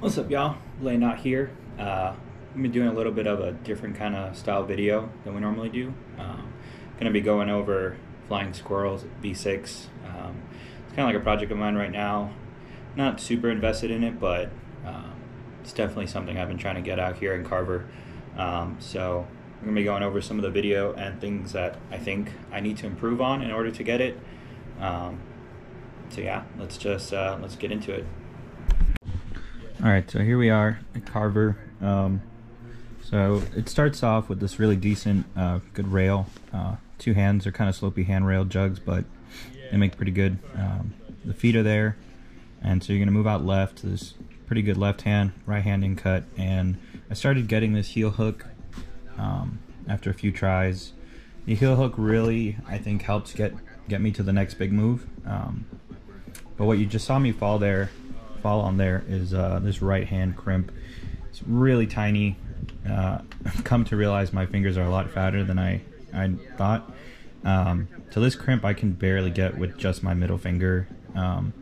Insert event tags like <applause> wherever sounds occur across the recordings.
What's up, y'all? Lane out here. Uh, I'm doing a little bit of a different kind of style video than we normally do. Um, gonna be going over flying squirrels V6. Um, it's kind of like a project of mine right now. Not super invested in it, but um, it's definitely something I've been trying to get out here in Carver. Um, so I'm gonna be going over some of the video and things that I think I need to improve on in order to get it. Um, so yeah, let's just uh, let's get into it. All right, so here we are at Carver. Um, so it starts off with this really decent, uh, good rail. Uh, two hands are kind of slopey handrail jugs, but they make pretty good. Um, the feet are there, and so you're gonna move out left to this pretty good left hand, right hand in cut. And I started getting this heel hook um, after a few tries. The heel hook really, I think, helps get get me to the next big move. Um, but what you just saw me fall there fall on there is uh, this right hand crimp. It's really tiny. Uh, <laughs> I've come to realize my fingers are a lot fatter than I, I thought. Um, so this crimp I can barely get with just my middle finger. Um,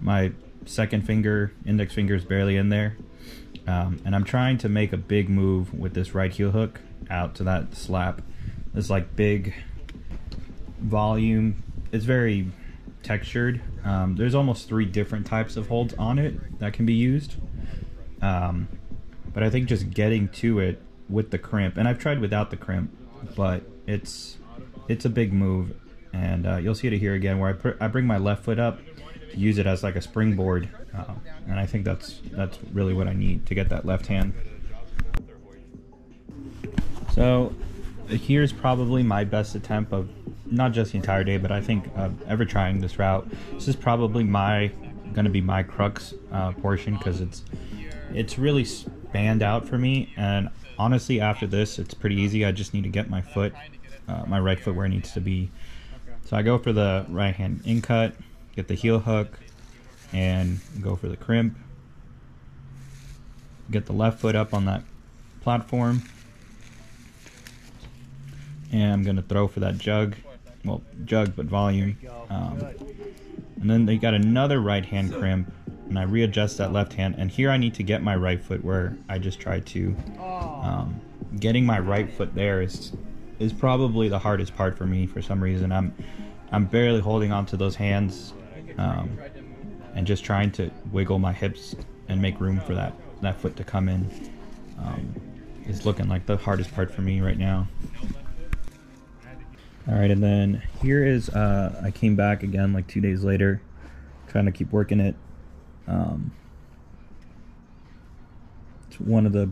my second finger, index finger is barely in there. Um, and I'm trying to make a big move with this right heel hook out to that slap. This like big volume. It's very textured. Um, there's almost three different types of holds on it that can be used. Um, but I think just getting to it with the crimp, and I've tried without the crimp, but it's it's a big move, and uh, you'll see it here again where I, I bring my left foot up to use it as like a springboard, uh, and I think that's that's really what I need to get that left hand. So here's probably my best attempt of not just the entire day, but I think uh, ever trying this route. This is probably my going to be my crux uh, portion because it's it's really spanned out for me. And honestly, after this, it's pretty easy. I just need to get my foot, uh, my right foot where it needs to be. So I go for the right hand in cut, get the heel hook, and go for the crimp. Get the left foot up on that platform. And I'm going to throw for that jug well, jug, but volume. Um, and then they got another right hand crimp, and I readjust that left hand. And here I need to get my right foot where I just tried to. Um, getting my right foot there is is probably the hardest part for me for some reason. I'm I'm barely holding onto those hands, um, and just trying to wiggle my hips and make room for that that foot to come in. Um, is looking like the hardest part for me right now. All right, and then here is, uh, I came back again like two days later, trying to keep working it. Um, it's one of the,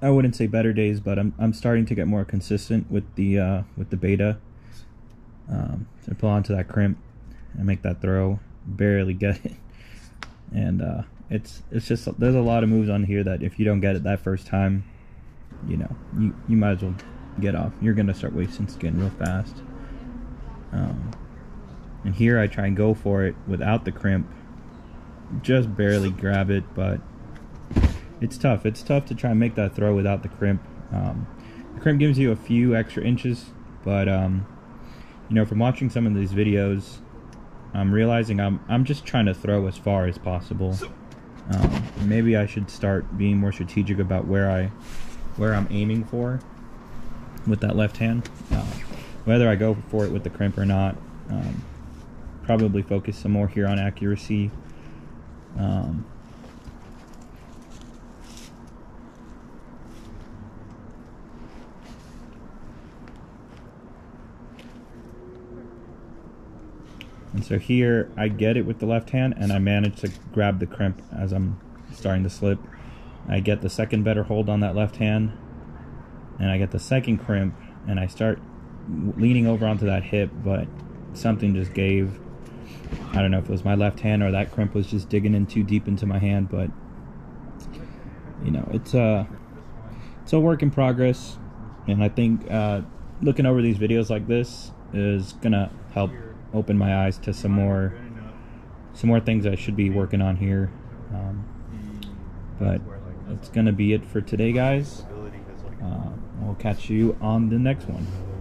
I wouldn't say better days, but I'm, I'm starting to get more consistent with the, uh, with the beta. Um, so I pull onto that crimp and make that throw, barely get it. And, uh, it's, it's just, there's a lot of moves on here that if you don't get it that first time, you know, you, you might as well get off. You're going to start wasting skin real fast. Um, and here I try and go for it without the crimp. Just barely grab it, but it's tough. It's tough to try and make that throw without the crimp. Um, the crimp gives you a few extra inches, but um, you know, from watching some of these videos, I'm realizing I'm I'm just trying to throw as far as possible. Um, maybe I should start being more strategic about where I where I'm aiming for with that left hand. Uh, whether I go for it with the crimp or not, um, probably focus some more here on accuracy. Um, and so here I get it with the left hand and I manage to grab the crimp as I'm starting to slip. I get the second better hold on that left hand and I get the second crimp and I start leaning over onto that hip, but something just gave. I don't know if it was my left hand or that crimp was just digging in too deep into my hand, but you know, it's a it's a work in progress, and I think uh, looking over these videos like this is gonna help open my eyes to some more some more things I should be working on here. Um, but that's gonna be it for today, guys. Uh, We'll catch you on the next one.